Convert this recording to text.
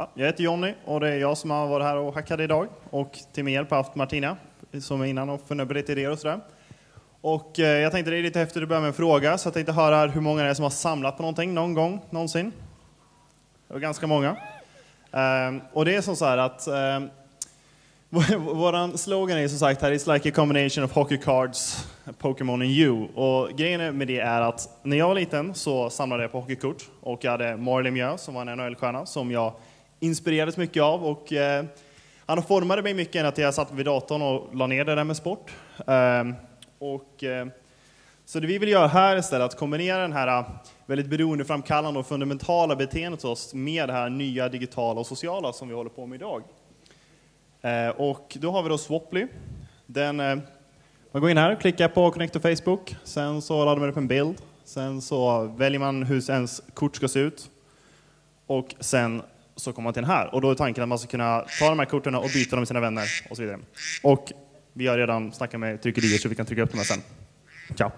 Ja, jag heter Jonny och det är jag som har varit här och hackat idag. Och till min hjälp har jag haft Martina, som är innan och funnit på lite idéer och sådär. Och eh, jag tänkte det är lite häftigt att börja med en fråga, så jag tänkte höra hur många det är som har samlat på någonting någon gång, någonsin. Det var ganska många. Eh, och det är som så här att eh, Vår slogan är som sagt här, it's like a combination of hockey cards, Pokémon and you. Och grejen med det är att när jag var liten så samlade jag på hockeykort och jag hade Marley Lemieux som var en NHL-stjärna som jag inspirerades mycket av och eh, han formade mig mycket ända till jag satt vid datorn och la ner det där med sport. Eh, och, eh, så det vi vill göra här istället är att kombinera den här eh, väldigt beroendeframkallande och fundamentala beteendet hos oss med det här nya digitala och sociala som vi håller på med idag. Eh, och då har vi då Swaply. Den, eh, man går in här, klickar på Connect to Facebook, sen så laddar man upp en bild, sen så väljer man hur ens kort ska se ut och sen så kommer man till den här. Och då är tanken att man ska kunna ta de här korten och byta dem med sina vänner och så vidare. Och vi har redan snackat med tryckerier så vi kan trycka upp dem här sen. Ciao!